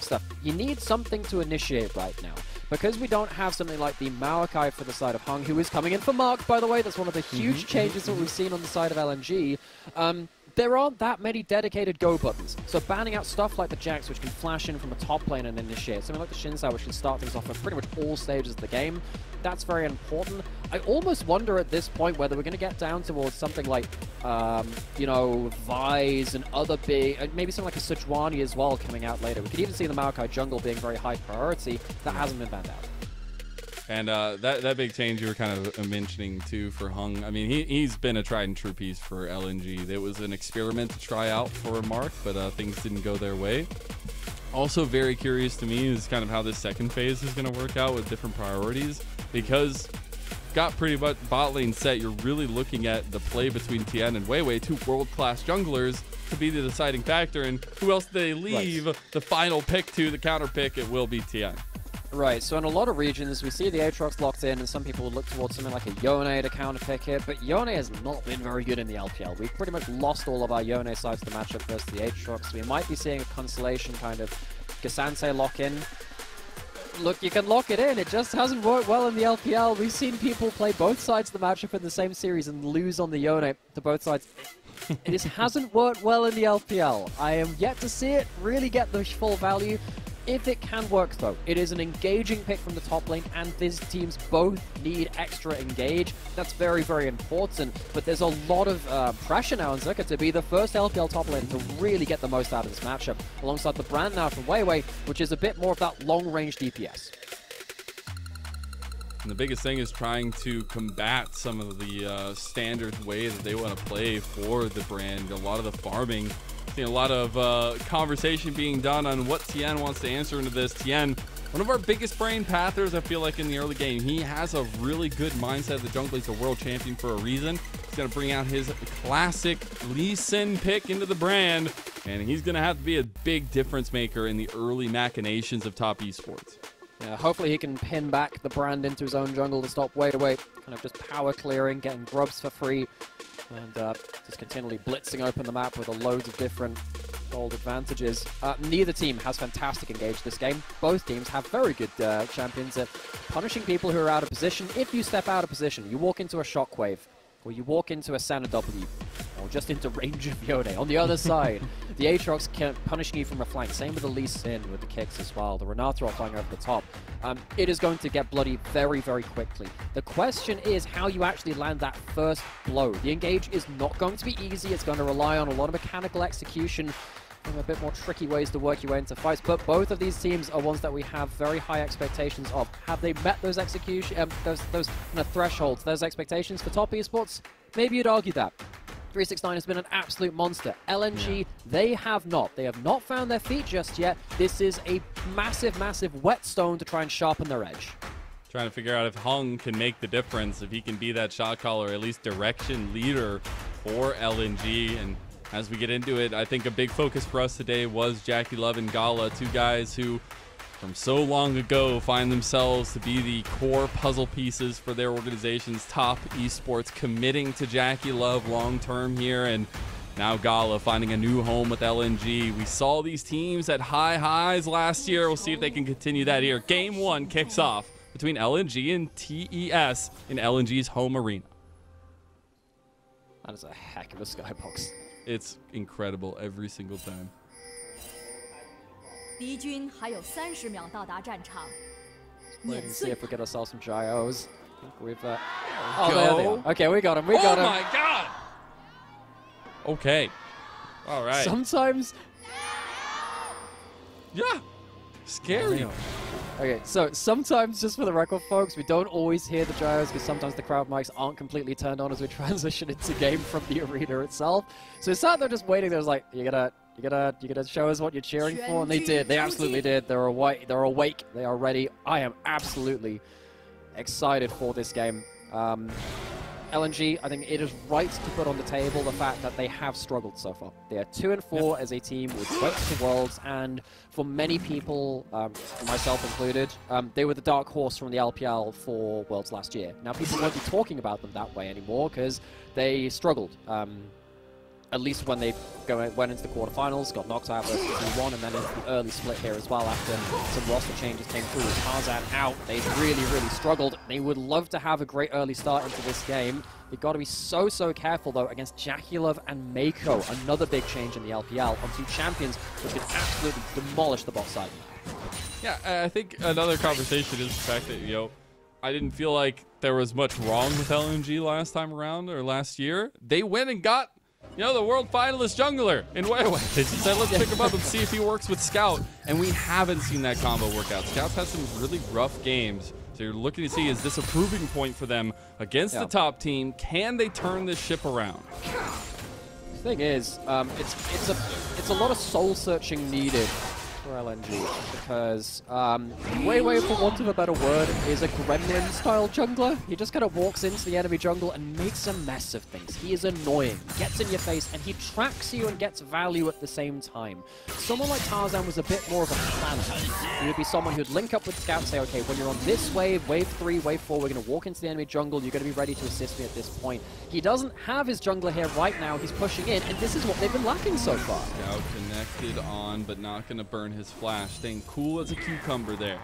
of stuff. You need something to initiate right now. Because we don't have something like the Maokai for the side of Hung, who is coming in for Mark, by the way, that's one of the huge changes that we've seen on the side of LNG. Um, there aren't that many dedicated go buttons. So banning out stuff like the Jax, which can flash in from a top lane and initiate, something like the Zhao, which can start things off at pretty much all stages of the game, that's very important. I almost wonder at this point whether we're going to get down towards something like, um, you know, Vise and other big, maybe something like a Sejuani as well coming out later. We could even see the Maokai jungle being very high priority. That hasn't been banned out. And uh, that that big change you were kind of mentioning too for Hung. I mean, he he's been a tried and true piece for LNG. It was an experiment to try out for Mark, but uh, things didn't go their way. Also, very curious to me is kind of how this second phase is going to work out with different priorities because got pretty much bot lane set. You're really looking at the play between Tian and Weiwei, two world class junglers, to be the deciding factor. And who else do they leave right. the final pick to? The counter pick, it will be Tian. Right, so in a lot of regions, we see the Aatrox locked in, and some people look towards something like a Yone to counterpick it, but Yone has not been very good in the LPL. We've pretty much lost all of our Yone sides of the matchup versus the Aatrox. We might be seeing a Constellation kind of K'Sante lock in. Look, you can lock it in, it just hasn't worked well in the LPL. We've seen people play both sides of the matchup in the same series and lose on the Yone to both sides. this hasn't worked well in the LPL. I am yet to see it really get the full value. If it can work though, it is an engaging pick from the top lane and these teams both need extra engage. That's very, very important, but there's a lot of uh, pressure now on Zika to be the first LPL top lane to really get the most out of this matchup, alongside the brand now from Weiwei, which is a bit more of that long-range DPS. And the biggest thing is trying to combat some of the uh, standard way that they want to play for the brand. A lot of the farming A lot of uh, conversation being done on what Tian wants to answer into this. Tian, one of our biggest brain pathers, I feel like, in the early game. He has a really good mindset. The jungle is a world champion for a reason. He's going to bring out his classic Lee Sin pick into the brand, and he's going to have to be a big difference maker in the early machinations of top esports. Yeah, hopefully he can pin back the brand into his own jungle to stop Weiwei, kind of just power clearing, getting grubs for free, and uh, just continually blitzing open the map with a loads of different gold advantages. Uh, neither team has fantastic engage this game. Both teams have very good uh, champions at punishing people who are out of position. If you step out of position, you walk into a shockwave, or you walk into a Sana W, or just into range of Yone. On the other side, the Aatrox can punishing you from a flank. Same with the Lee Sin with the kicks as well. The Renata are flying over the top. Um, it is going to get bloody very, very quickly. The question is how you actually land that first blow. The engage is not going to be easy. It's going to rely on a lot of mechanical execution and a bit more tricky ways to work your way into fights. But both of these teams are ones that we have very high expectations of. Have they met those execution, um, those those kind of thresholds, those expectations for top esports? Maybe you'd argue that. 369 has been an absolute monster. LNG, yeah. they have not. They have not found their feet just yet. This is a massive, massive whetstone to try and sharpen their edge. Trying to figure out if Hung can make the difference, if he can be that shot caller, at least direction leader for LNG. And as we get into it, I think a big focus for us today was JackeyLove and Gala, two guys who from so long ago find themselves to be the core puzzle pieces for their organization's top esports, committing to JackeyLove long term here. And now Gala finding a new home with LNG. We saw these teams at high highs last year. We'll see if they can continue that here. Game one kicks off between LNG and TES in LNG's home arena. That is a heck of a skybox. It's incredible every single time. 敌军还有三十秒到达战场。Wait and see if we get ourselves some gyos. We've uh, oh, there they are. Okay, we got him. We got oh him. Oh my god. Okay. All right. Sometimes. Yeah. Scary. Okay, so sometimes, just for the record, folks, we don't always hear the gyros because sometimes the crowd mics aren't completely turned on as we transition into game from the arena itself. So it's not they're just waiting. There's like, you gotta, you gotta, you gotta show us what you're cheering for, and they did. They absolutely did. They're awake. They're awake. They are ready. I am absolutely excited for this game. Um, LNG, I think it is right to put on the table the fact that they have struggled so far. They are 2 and 4 as a team with 20 Worlds, and for many people, um, myself included, um, they were the dark horse from the LPL for Worlds last year. Now, people won't be talking about them that way anymore because they struggled. Um, at least when they go, went into the quarterfinals, got knocked out versus T1, and then the early split here as well after some roster changes came through. With Tarzan out, they really, really struggled. They would love to have a great early start into this game. They've got to be so, so careful, though, against JackeyLove and Meiko. Another big change in the LPL on two champions which could absolutely demolish the bot side. Yeah, I think another conversation is the fact that, you know, I didn't feel like there was much wrong with LNG last time around or last year. They went and got, you know, the world finalist jungler in Weiwei. They said, let's pick him up and see if he works with Scout. And we haven't seen that combo work out. Scout's had some really rough games. So you're looking to see, is this a proving point for them against Yeah. the top team? Can they turn this ship around? The thing is, um, it's it's a it's a lot of soul searching needed for LNG because um, Weiwei, for want of a better word, is a gremlin style jungler. He just kind of walks into the enemy jungle and makes a mess of things. He is annoying, gets in your face, and he tracks you and gets value at the same time. Someone like Tarzan was a bit more of a planner. He would be someone who'd link up with scouts, say, okay, when you're on this wave, wave three, wave four, we're going to walk into the enemy jungle. You're going to be ready to assist me at this point. He doesn't have his jungler here right now. He's pushing in, and this is what they've been lacking so far. Scout connected on, but not going to burn his flash. Staying cool as a cucumber there.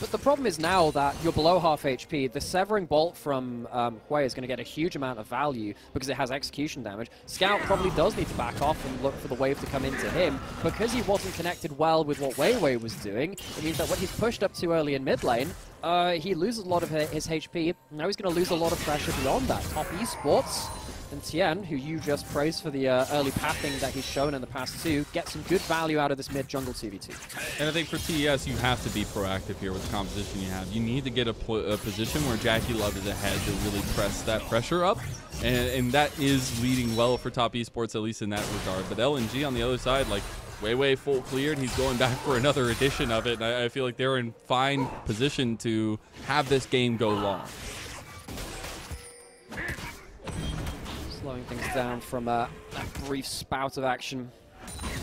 But the problem is now that you're below half HP, the Severing Bolt from um, Hwei is going to get a huge amount of value because it has execution damage. Scout probably does need to back off and look for the wave to come into him. Because he wasn't connected well with what Weiwei was doing, it means that when he's pushed up too early in mid lane, uh, he loses a lot of his HP. Now he's going to lose a lot of pressure beyond that. Top esports and Tian, who you just praised for the uh, early pathing that he's shown in the past two, gets some good value out of this mid jungle 2v2. And I think for TES, you have to be proactive here with the composition you have. You need to get a, a position where JackeyLove is ahead to really press that pressure up. And, and that is leading well for top esports, at least in that regard. But LNG on the other side, like, Weiwei full cleared. He's going back for another edition of it. And I, I feel like they're in fine position to have this game go long. Slowing things down from that brief spout of action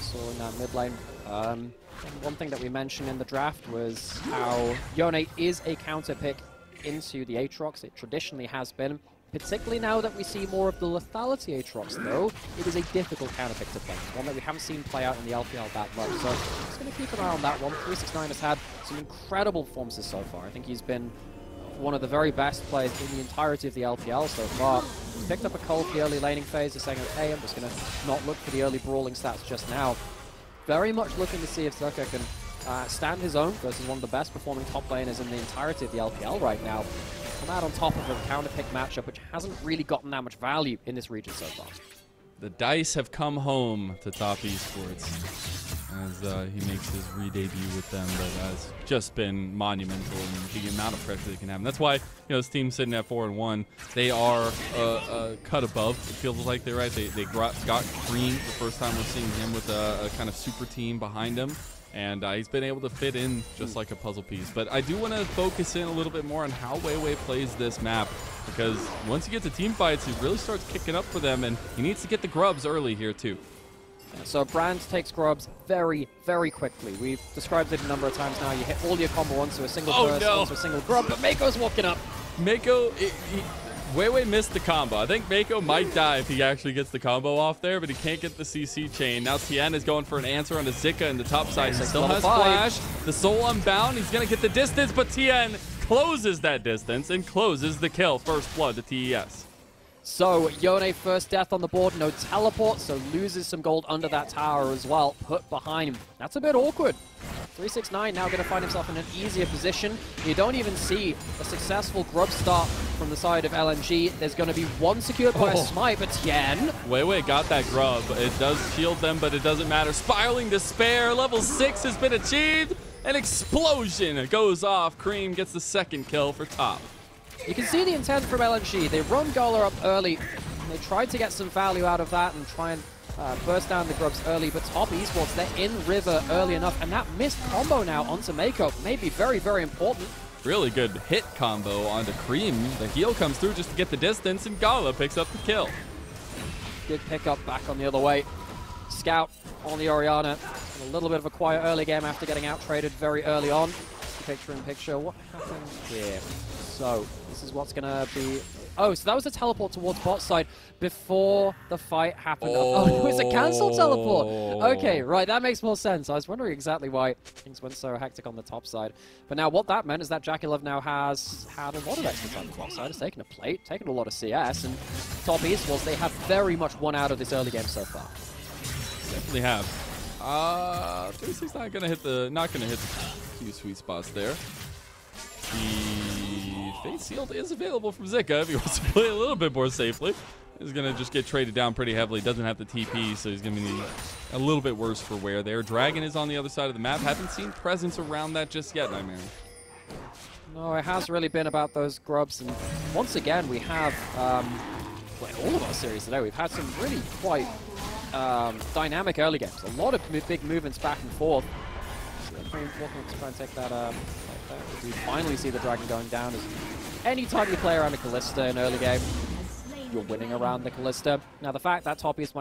saw in that mid lane. Um, one thing that we mentioned in the draft was how Yone is a counter pick into the Aatrox. It traditionally has been. Particularly now that we see more of the lethality Aatrox, though, it is a difficult counter pick to play. One that we haven't seen play out in the LPL that much. So just going to keep an eye on that one. 369 has had some incredible performances so far. I think he's been one of the very best players in the entirety of the LPL so far. He's picked up a cold the early laning phase, is saying, okay, I'm just going to not look for the early brawling stats just now. Very much looking to see if Zika can uh, stand his own versus one of the best performing top laners in the entirety of the LPL right now. Come out on top of a counter pick matchup which hasn't really gotten that much value in this region so far. The dice have come home to top esports as uh, he makes his re-debut with them, but has just been monumental in the amount of pressure they can have. And that's why you know this team sitting at four and one, they are uh, uh, cut above. It feels like they're right. They they got, Creme the first time we're seeing him with a, a kind of super team behind him. And uh, he's been able to fit in just like a puzzle piece. But I do want to focus in a little bit more on how Weiwei plays this map. Because once you get to team fights, he really starts kicking up for them. And he needs to get the grubs early here, too. So Brand takes grubs very, very quickly. We've described it a number of times now. You hit all your combo onto a single Oh, burst, no. onto a single grub, but Meiko's walking up. Meiko, it, he, Weiwei missed the combo. I think Meiko might die if he actually gets the combo off there, but he can't get the CC chain. Now Tian is going for an answer on the Zika in the top side. He still has five. flash. The soul unbound. He's going to get the distance, but Tian closes that distance and closes the kill. First blood to TES. So Yone first death on the board, no teleport, so loses some gold under that tower as well, put behind him. That's a bit awkward. 369 now going to find himself in an easier position. You don't even see a successful grub start from the side of LNG. There's going to be one secured by a Oh. smite, but Tian Weiwei got that grub. It does shield them, but it doesn't matter. Spiraling Despair, level 6 has been achieved. An explosion goes off. Creme gets the second kill for top. You can see the intent from LNG. They run Gala up early. And they tried to get some value out of that and try and uh, burst down the grubs early. But top esports, they're in river early enough. And that missed combo now onto Meiko may be very, very important. Really good hit combo onto Creme. The heal comes through just to get the distance, and Gala picks up the kill. Good pickup back on the other way. Scout on the Orianna. A little bit of a quiet early game after getting out traded very early on. Picture in picture. What happened here? So, this is what's going to be Oh, so that was a teleport towards bot side before the fight happened. Oh, it was a cancel teleport. Okay, right, that makes more sense. I was wondering exactly why things went so hectic on the top side. But now what that meant is that JackeyLove now has had a lot of extra time on the bot side. Has taken a plate, taken a lot of CS, and top esports, they have very much won out of this early game so far. Definitely have. Uh, 36 not gonna hit the not gonna hit the few sweet spots there. The face shield is available from Zika if he wants to play a little bit more safely. He's gonna just get traded down pretty heavily. Doesn't have the TP, so he's gonna be a little bit worse for wear there. Dragon is on the other side of the map. Haven't seen presence around that just yet, Nightmare. No, it has really been about those grubs, and once again we have, um, well, all of our series today, we've had some really quite um, dynamic early games. A lot of big movements back and forth. Walking to try and take that, um, We finally see the Dragon going down. As anytime you play around a Kalista in early game, you're winning around the Kalista. Now, the fact that top east,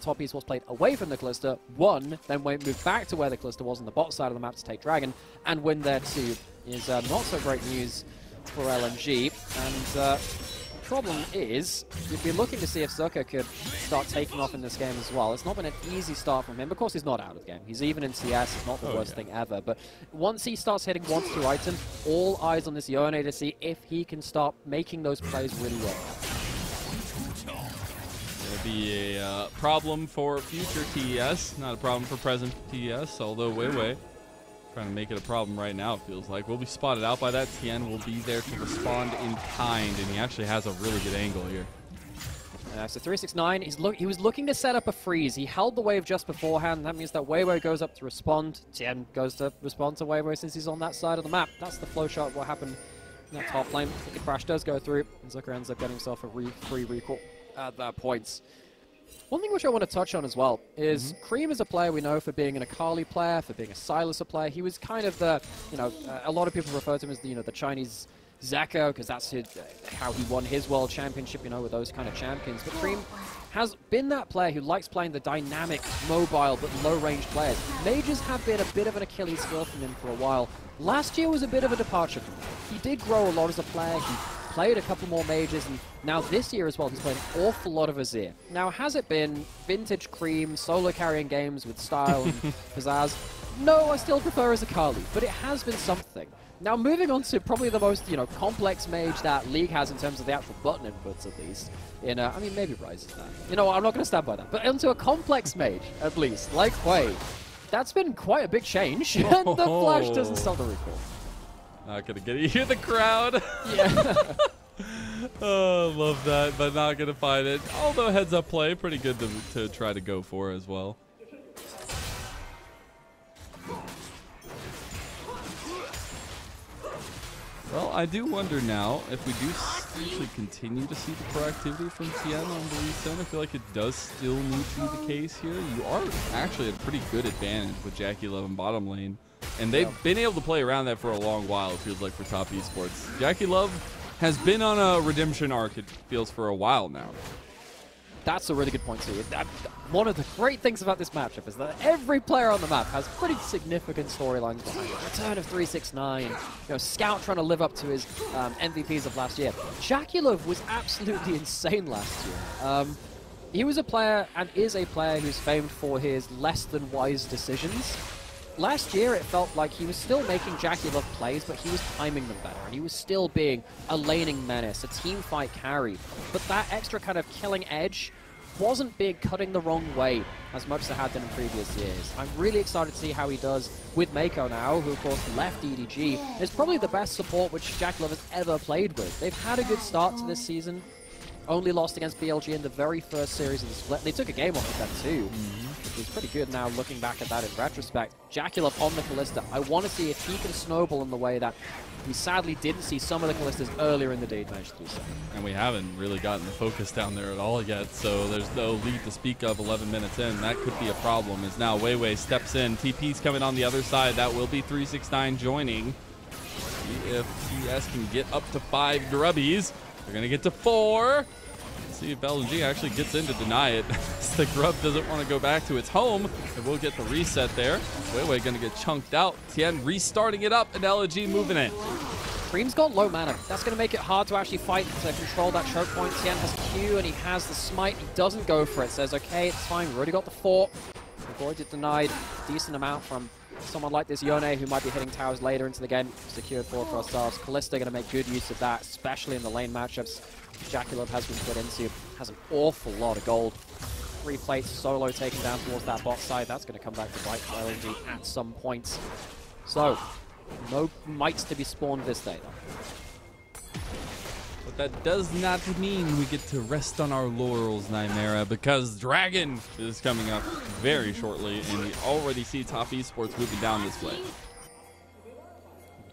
top was played away from the Kalista, won, then went moved back to where the Kalista was on the bot side of the map to take Dragon, and win there too, is uh, not so great news for LNG. And uh, problem is, you'd be looking to see if Zika could start taking off in this game as well. It's not been an easy start from him. Of course, he's not out of the game. He's even in CS. It's not the oh, worst yeah. thing ever. But once he starts hitting one to two items, all eyes on this Yone to see if he can start making those plays really well. It'll be a uh, problem for future TES, not a problem for present TES, although Weiwei Trying to make it a problem right now, it feels like. We'll be spotted out by that. Tian will be there to respond in kind, and he actually has a really good angle here. Uh, so 369, he's look, he was looking to set up a freeze. He held the wave just beforehand. That means that Weiwei goes up to respond. Tian goes to respond to Weiwei since he's on that side of the map. That's the flow shot what happened in that top lane. The crash does go through, and Zika ends up getting himself a re free recall at that point. One thing which I want to touch on as well is mm -hmm. Creme is a player we know for being an Akali player, for being a Sylas player. He was kind of the, you know, uh, a lot of people refer to him as the, you know, the Chinese Zeka because that's his, uh, how he won his world championship, you know, with those kind of champions. But Creme has been that player who likes playing the dynamic, mobile, but low-range players. Mages have been a bit of an Achilles heel from him for a while. Last year was a bit of a departure. He did grow a lot as a player. He played a couple more mages, and now this year as well, he's played an awful lot of Azir. Now, has it been vintage cream, solo carrying games with style and pizzazz? No, I still prefer as Akali, but it has been something. Now, moving on to probably the most, you know, complex mage that League has in terms of the actual button inputs, at least. In, uh, I mean, maybe Ryze is that. You know, I'm not going to stand by that. But onto a complex mage, at least, like Hwei. That's been quite a big change, and the flash doesn't stop the recall. Not gonna get it. You hear the crowd? Yeah. oh, love that, but not gonna find it. Although heads up play, pretty good to, to try to go for as well. Well, I do wonder now if we do actually continue to see the proactivity from Tian on the I feel like it does still need to be the case here. You are actually at a pretty good advantage with JackeyLove in bottom lane. And they've been able to play around that for a long while, it feels like, for top esports. JackeyLove has been on a redemption arc, it feels, for a while now. That's a really good point, too. One of the great things about this matchup is that every player on the map has pretty significant storylines behind it. Return of 369, you know, Scout trying to live up to his um, MVPs of last year. JackeyLove was absolutely insane last year. Um, he was a player and is a player who's famed for his less than wise decisions last year it felt like he was still making JackeyLove plays, but he was timing them better, and he was still being a laning menace, a team fight carry. But that extra kind of killing edge wasn't big cutting the wrong way as much as it had done in previous years. I'm really excited to see how he does with Meiko now, who of course left EDG. It's probably the best support which JackeyLove has ever played with. They've had a good start to this season, only lost against BLG in the very first series of the split. They took a game off of them too. Mm -hmm is pretty good now looking back at that in retrospect. JackeyLove on the Kalista. I want to see if he can snowball in the way that we sadly didn't see some of the Kalistas earlier in the day. And we haven't really gotten the focus down there at all yet, so there's no lead to speak of 11 minutes in. That could be a problem as now Weiwei steps in. TP's coming on the other side. That will be 369 joining. See if TS can get up to five grubbies. They're going to get to four see if LNG actually gets in to deny it. the Grub doesn't want to go back to its home. It will get the reset there. Weiwei going to get chunked out. Tian restarting it up, and LNG moving in. Creme's got low mana. That's going to make it hard to actually fight to control that choke point. Tian has Q and he has the smite. He doesn't go for it. Says, okay, it's fine. We've already got the fort. Avoided denied. a Decent amount from someone like this Yone who might be hitting towers later into the game. Secured four for ourselves. Kalista going to make good use of that, especially in the lane matchups. JackeyLove has been put into. Has an awful lot of gold. Three plates solo taken down towards that bot side. That's going to come back to bite LNG at some point. So, no mites to be spawned this day. But that does not mean we get to rest on our laurels, Nymera, because Dragon is coming up very shortly, and we already see top esports moving down this way.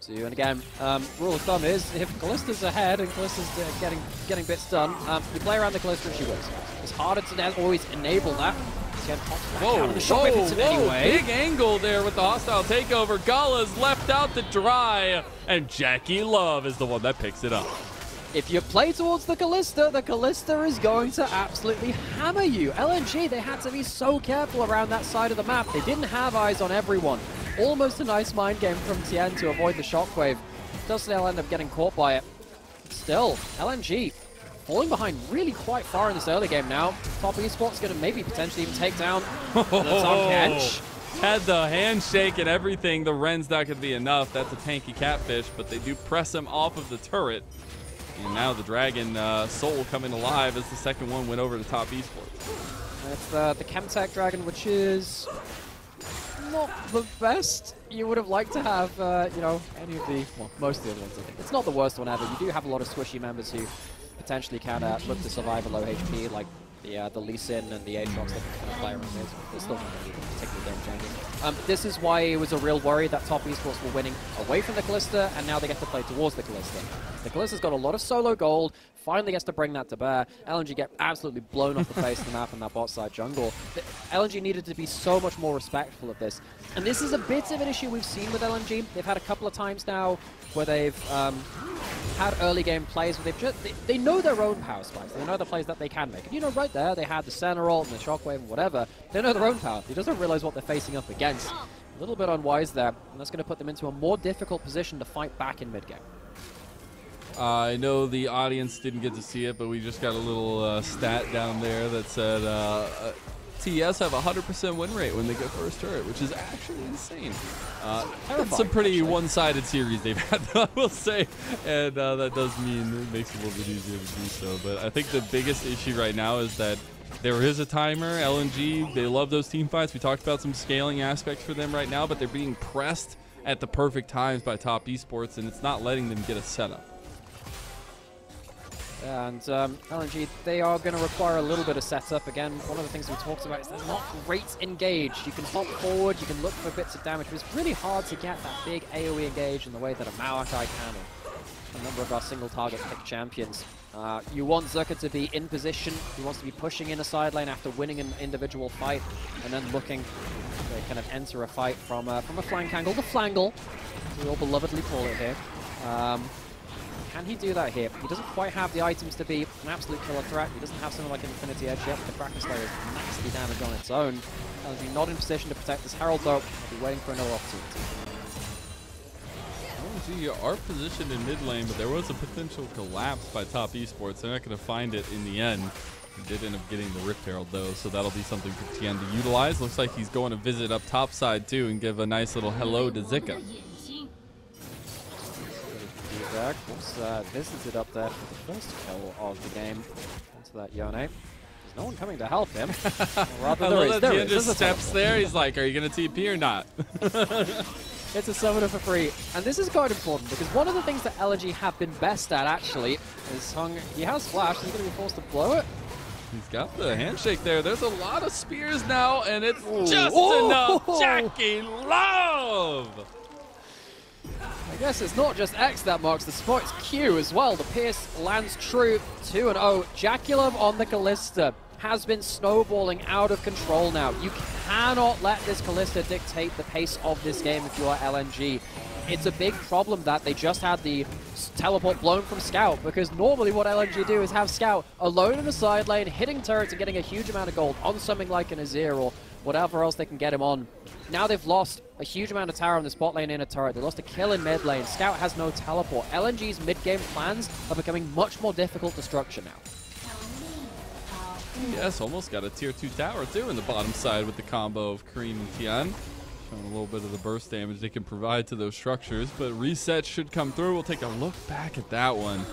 And again, um, rule of thumb is if Kalista's ahead and Kalista's uh, getting getting bits done, um, you play around the Kalista and she wins. It's harder to always enable that. Whoa, whoa, whoa, anyway. big angle there with the hostile takeover. Gala's left out to dry, and JackeyLove is the one that picks it up. If you play towards the Kalista, the Kalista is going to absolutely hammer you. LNG, they had to be so careful around that side of the map. They didn't have eyes on everyone. Almost a nice mind game from Tian to avoid the shockwave. Does they'll end up getting caught by it. Still, LNG falling behind really quite far in this early game now. Top esports going to maybe potentially even take down the top edge. Had the handshake and everything. The Rend's not going to be enough. That's a tanky catfish, but they do press him off of the turret. And now the Dragon uh, Soul coming alive as the second one went over to top esports. It's the, the Chemtech Dragon, which is not the best. You would have liked to have, uh, you know, any of the, well, most of the other ones, I think. It's not the worst one ever. You do have a lot of squishy members who potentially can uh, look to survive a low HP, like the uh, the Lee Sin and the Aatrox that can kind of around this. It's still not particularly. Um, this is why it was a real worry that top esports were winning away from the Kalista, and now they get to play towards the Kalista. The Kalista's got a lot of solo gold, finally gets to bring that to bear. LNG get absolutely blown off the face of the map in that bot side jungle. The LNG needed to be so much more respectful of this. And this is a bit of an issue we've seen with LNG. They've had a couple of times now where they've um, had early game plays where they've just, they, they, know their own power spikes. They know the plays that they can make. And you know, right there, they had the center ult and the shockwave and whatever. They know their own power. They doesn't realize what they're facing up against. A little bit unwise there, and that's going to put them into a more difficult position to fight back in mid game. Uh, I know the audience didn't get to see it, but we just got a little uh, stat down there that said uh, uh TES have a 100% win rate when they get first turret, which is actually insane. Uh, it's a pretty one-sided series they've had, I will say, and uh, that does mean it makes it a little bit easier to do so. But I think the biggest issue right now is that there is a timer. LNG, they love those team fights. We talked about some scaling aspects for them right now, but they're being pressed at the perfect times by top esports, and it's not letting them get a setup. And um, LNG, they are going to require a little bit of setup. Again, one of the things we talked about is they're not great engaged. You can hop forward, you can look for bits of damage, but it's really hard to get that big AoE engage in the way that a Maokai can, or a number of our single target pick champions. Uh, you want Zika to be in position, he wants to be pushing in a side lane after winning an individual fight, and then looking to kind of enter a fight from, uh, from a flank angle, the flangle, as we all belovedly call it here. Um, can he do that here? He doesn't quite have the items to be an absolute killer threat. He doesn't have something like an Infinity Edge yet. The Kraken Slayer is nasty damage on its own. LNG not in position to protect this Herald though. I'll be waiting for another opportunity. Oh, LNG are positioned in mid lane, but there was a potential collapse by top esports. They're not going to find it in the end. He did end up getting the Rift Herald though, so that'll be something for Tian to utilize. Looks like he's going to visit up top side too and give a nice little hello to Zika back. Was uh, visited up there for the first kill of the game into that Yone. There's no one coming to help him. rather, I love that Tian just steps there. He's like, are you going to TP or not? it's a summoner for free. And this is quite important because one of the things that LNG have been best at, actually, is Hung. He has Flash. He's going to be forced to blow it. He's got the handshake there. There's a lot of spears now, and it's Ooh. just Ooh. enough. JackeyLove! I guess it's not just X that marks the spot, it's Q as well. The Pierce lands true, 2-0. JackeyLove on the Kalista has been snowballing out of control now. You cannot let this Kalista dictate the pace of this game if you are LNG. It's a big problem that they just had the teleport blown from Scout, because normally what LNG do is have Scout alone in the side lane, hitting turrets and getting a huge amount of gold on something like an Azir or whatever else they can get him on. Now they've lost a huge amount of tower on the spot lane in a turret. They lost a kill in mid lane. Scout has no teleport. LNG's mid-game plans are becoming much more difficult to structure now. Yes, almost got a tier 2 tower too in the bottom side with the combo of Creme and Tian. Showing a little bit of the burst damage they can provide to those structures, but reset should come through. We'll take a look back at that one.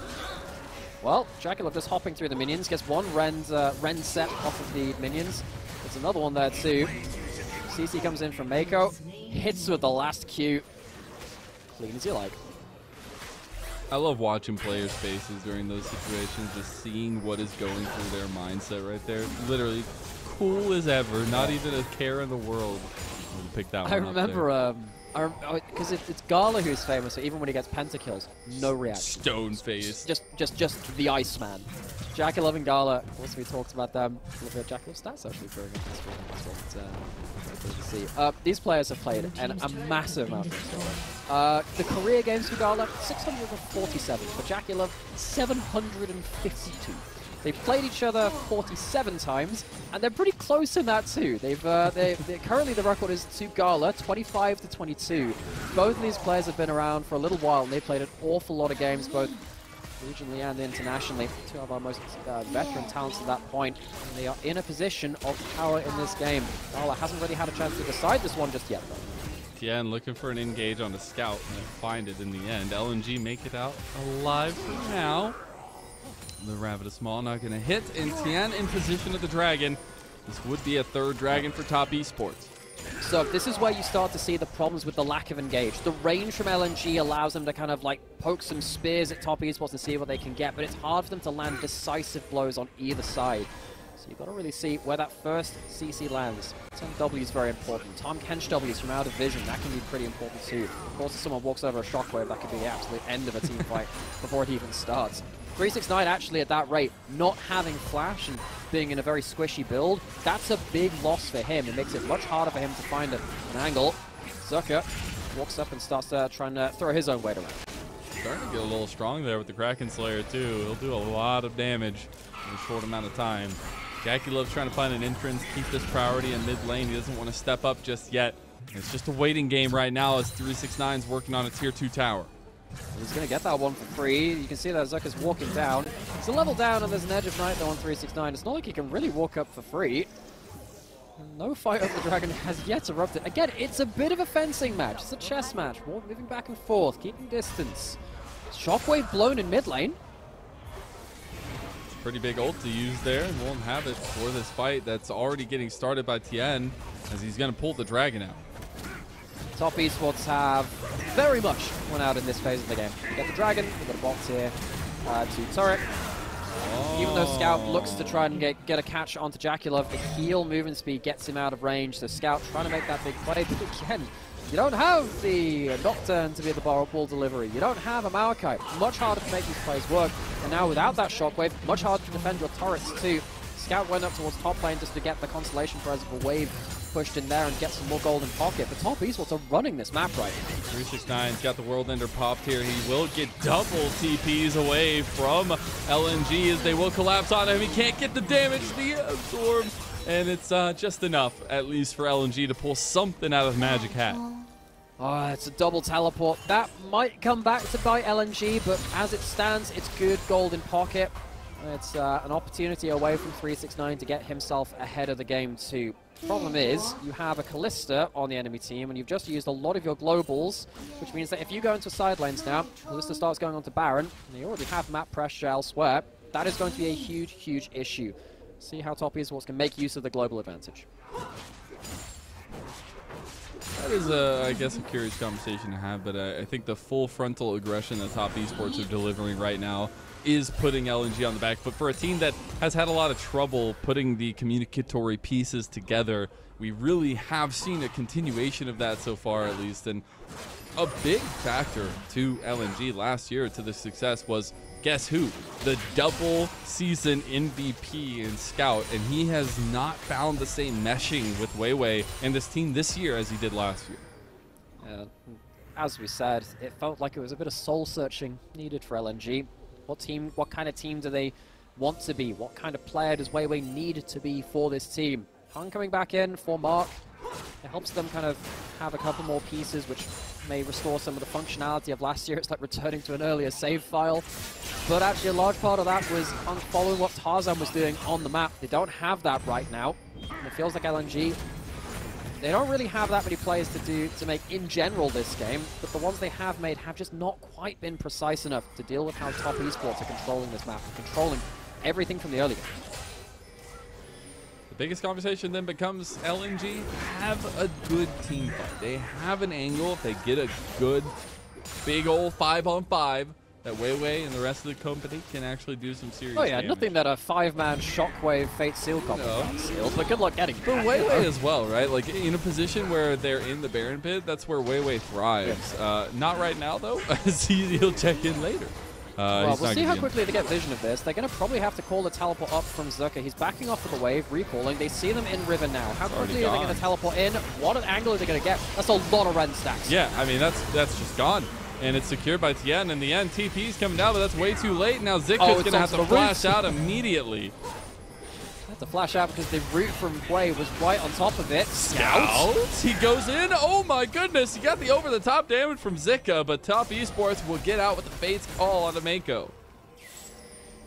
Well, JackeyLove just hopping through the minions, gets one Rend's, uh, Rend set off of the minions. Another one there too. CC comes in from Meiko, hits with the last Q. Clean as you like. I love watching players' faces during those situations, just seeing what is going through their mindset right there. Literally cool as ever, not even a care in the world. Pick that one I remember, um, because it, it's Gala who's famous, so even when he gets pentakills, no reaction. Stone face. Just, just, just the Iceman. JackeyLove and Gala. of course we talked about them. A little bit of JackeyLove stats actually for this one. That's what, uh, see. Uh, these players have played an, a massive amount of Installer. Uh, the career games for Gala 647. For JackeyLove 752. They've played each other 47 times, and they're pretty close in that too. They've uh, they, they, currently the record is to Gala, 25 to 22. Both of these players have been around for a little while, and they've played an awful lot of games, both regionally and internationally. Two of our most uh, veteran talents at that point, and they are in a position of power in this game. Gala hasn't really had a chance to decide this one just yet, though. Tian looking for an engage on the scout, and they find it in the end. LNG make it out alive for now. The Rabbit Maw not going to hit, and Tian in position of the Dragon. This would be a third Dragon for top esports. So this is where you start to see the problems with the lack of engage. The range from LNG allows them to kind of like poke some spears at top esports and see what they can get, but it's hard for them to land decisive blows on either side. So you've got to really see where that first CC lands. 10W is very important. Tahm Kench W's from out of vision, that can be pretty important too. Of course, if someone walks over a shockwave, that could be the absolute end of a team fight before it even starts. 369 actually at that rate, not having flash and being in a very squishy build, that's a big loss for him. It makes it much harder for him to find an angle. Zika walks up and starts uh, trying to throw his own weight around. Starting to get a little strong there with the Kraken Slayer too. He'll do a lot of damage in a short amount of time. Jackie loves trying to find an entrance, keep this priority in mid lane. He doesn't want to step up just yet. It's just a waiting game right now as 369's working on a tier 2 tower. He's going to get that one for free. You can see that Zika's walking down. It's a level down and there's an Edge of Night though on 369. It's not like he can really walk up for free. No fight over the dragon has yet erupted. Again, it's a bit of a fencing match. It's a chess match. moving back and forth, keeping distance. Shockwave blown in mid lane. Pretty big ult to use there, and won't have it for this fight that's already getting started by Tian as he's going to pull the dragon out. Top esports have very much won out in this phase of the game. We get the dragon, we've got a box here, uh, to turret. Oh. Even though Scout looks to try and get, get a catch onto JackeyLove, the heal movement speed gets him out of range, so Scout trying to make that big play, but again, you don't have the Nocturne to be the bar ball delivery. You don't have a Maokai. Much harder to make these plays work. And now without that Shockwave, much harder to defend your turrets too. Scout went up towards top lane just to get the Constellation Prize of a wave pushed in there and get some more golden pocket. But top esports are running this map right. 369's got the World Ender popped here. He will get double TPs away from LNG as they will collapse on him. He can't get the damage, the absorb, and it's uh, just enough, at least for LNG, to pull something out of Magic Hat. Oh, it's a double teleport. That might come back to bite LNG, but as it stands, it's good golden pocket. It's uh, an opportunity away from 369 to get himself ahead of the game too. Problem is, you have a Kalista on the enemy team, and you've just used a lot of your globals, which means that if you go into side lanes now, Kalista starts going on to Baron, and they already have map pressure elsewhere, that is going to be a huge, huge issue. See how Top Esports can make use of the global advantage. That is, a, I guess, a curious conversation to have, but I, I think the full frontal aggression that Top Esports are delivering right now is putting LNG on the back foot. For a team that has had a lot of trouble putting the communicatory pieces together, we really have seen a continuation of that so far, at least. And a big factor to LNG last year to the success was guess who? The double season MVP in Scout, and he has not found the same meshing with Weiwei and this team this year as he did last year. Uh, as we said, it felt like it was a bit of soul searching needed for LNG. What team, what kind of team do they want to be? What kind of player does Weiwei need to be for this team? Hung coming back in for Mark. It helps them kind of have a couple more pieces, which may restore some of the functionality of last year. It's like returning to an earlier save file. But actually, a large part of that was following what Tarzan was doing on the map. They don't have that right now. And it feels like LNG they don't really have that many players to do to make in general this game, but the ones they have made have just not quite been precise enough to deal with how top esports are controlling this map, and controlling everything from the early game. The biggest conversation then becomes LNG have a good team fight. They have an angle if they get a good big old five on five that Weiwei and the rest of the company can actually do some serious Oh yeah, damage. nothing that a five-man Shockwave Fate Seal combo No. can't seal, but good luck getting But back, you know? Weiwei as well, right? Like in a position where they're in the Baron pit, that's where Weiwei thrives. Uh, not right now though. See, he'll check in later. Uh, Well, we'll see how quickly they get vision of this. They're going to probably have to call the teleport up from Zika. He's backing off of the wave, recalling. They see them in River now. How already quickly are they going to teleport in? What an angle are they going to get? That's a lot of Rend stacks. Yeah, I mean that's that's just gone. And it's secured by Tian. In the end, TP's coming down, but that's way too late. Now Zika's Oh, gonna have to flash out immediately. Had to flash out because the route from Quay was right on top of it. Scouts. He goes in. Oh my goodness. He got the over the top damage from Zika, but Top Esports will get out with the Fates call on the Meiko.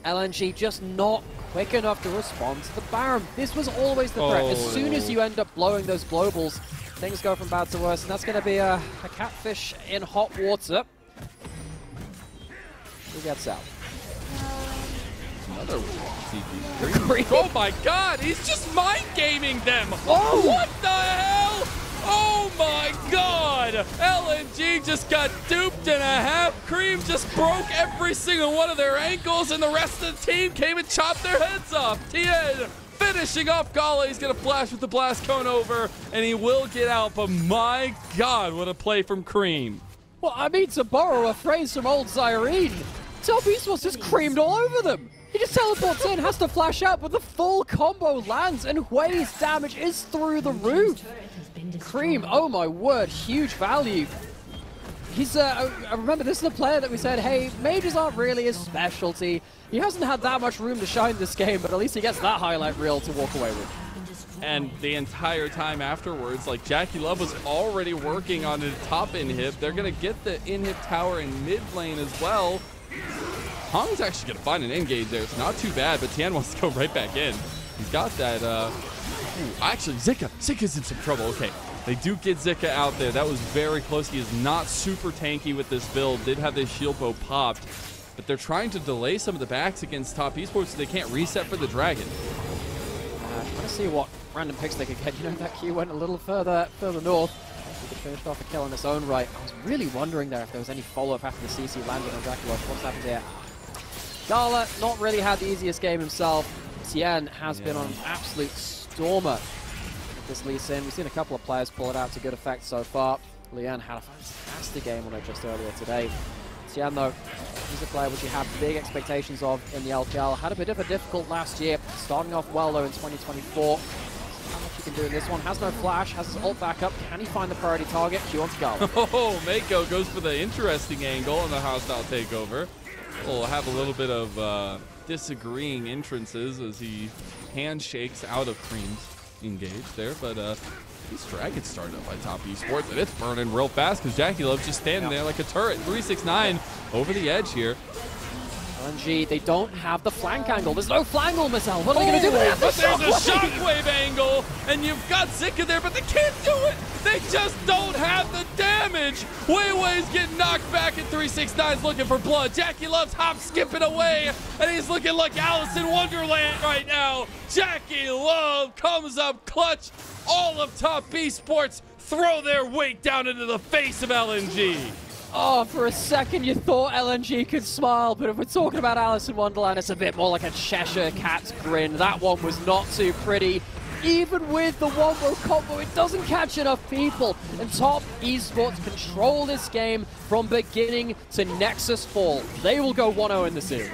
LNG just not quick enough to respond to the Baron. This was always the threat. as Oh, soon as you end up blowing those globals, things go from bad to worse, and that's going to be a, a catfish in hot water. Who gets out? Another. Oh my god, he's just mind gaming them. Oh! What the hell? Oh my god! LNG just got duped and a half. Creme just broke every single one of their ankles, and the rest of the team came and chopped their heads off. Tian finishing off Gala. He's gonna flash with the blast cone over, and he will get out. But my god, what a play from Creme. Well, I mean, to borrow a phrase from old Zyrene, Esports just creamed all over them. He just teleports in, has to flash out, but the full combo lands, and Hwei's damage is through the roof. Creme, oh my word, huge value. He's, uh, I remember this is a player that we said, hey, mages aren't really his specialty. He hasn't had that much room to shine this game, but at least he gets that highlight reel to walk away with. And the entire time afterwards, like JackeyLove was already working on the top in inhib. They're gonna get the in inhib tower in mid lane as well. Hong's actually gonna find an engage there. It's not too bad, but Tian wants to go right back in. He's got that. Uh, ooh, actually, Zika. Zika's in some trouble. Okay, they do get Zika out there. That was very close. He is not super tanky with this build. Did have this shield bow popped, but they're trying to delay some of the backs against top esports so they can't reset for the dragon. Uh, trying to see what random picks they could get. You know, that Q went a little further further north. He could finish off a kill in its own right. I was really wondering there if there was any follow-up after the CC landing on Dracula. What's happened here? Gala not really had the easiest game himself. Tian has been on an absolute stormer this Lee Sin. We've seen a couple of players pull it out to good effect so far. Lian had a fantastic game on it just earlier today. Tian, though, he's a player which you have big expectations of in the LPL. Had a bit of a difficult last year, starting off well, though, in 2024. How much he can do in this one. Has no flash, has his ult back up. Can he find the priority target? Q on to Gala. Oh, Meiko goes for the interesting angle on the hostile takeover. We'll have a little bit of uh, disagreeing entrances as he handshakes out of Creme's engage there, but uh, this dragon started up by Top Esports, and it's burning real fast because JackeyLove's just standing there like a turret. 369 over the edge here. LNG, they don't have the flank angle. There's no flangle, Marcel. What are they going to do? Oh, but there's a shockwave angle, and you've got Zika there, but they can't do it. They just don't have the damage. Weiwei's getting knocked back, and 369's looking for blood. JackeyLove's hop skipping away, and he's looking like Alice in Wonderland right now. JackeyLove comes up clutch. All of Top Esports throw their weight down into the face of LNG. Oh, for a second you thought LNG could smile, but if we're talking about Alice in Wonderland, it's a bit more like a Cheshire Cat's grin. That one was not too pretty. Even with the Wombo combo, it doesn't catch enough people. And Top Esports control this game from beginning to Nexus Fall. They will go 1-0 in the series.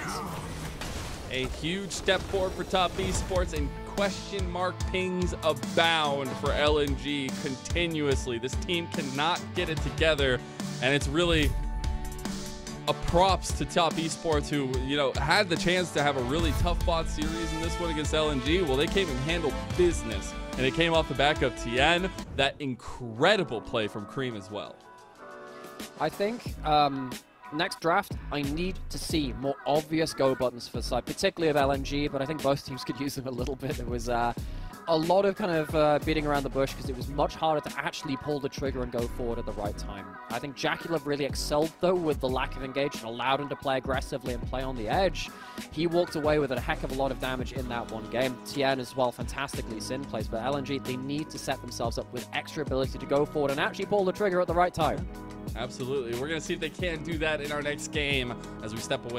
A huge step forward for Top Esports and question mark pings abound for LNG continuously. This team cannot get it together, and it's really a props to Top Esports, who you know had the chance to have a really tough bot series in this one against LNG. Well, they came and handled business, and it came off the back of Tian. That incredible play from Creme as well. I think um, next draft, I need to see more obvious go buttons for side, particularly of LNG, but I think both teams could use them a little bit. It was uh, a lot of kind of uh, beating around the bush because it was much harder to actually pull the trigger and go forward at the right time. I think JackeyLove really excelled though with the lack of engagement, allowed him to play aggressively and play on the edge. He walked away with a heck of a lot of damage in that one game. Tian as well, fantastically Sin plays, but LNG, they need to set themselves up with extra ability to go forward and actually pull the trigger at the right time. Absolutely. We're going to see if they can do that in our next game as we step away.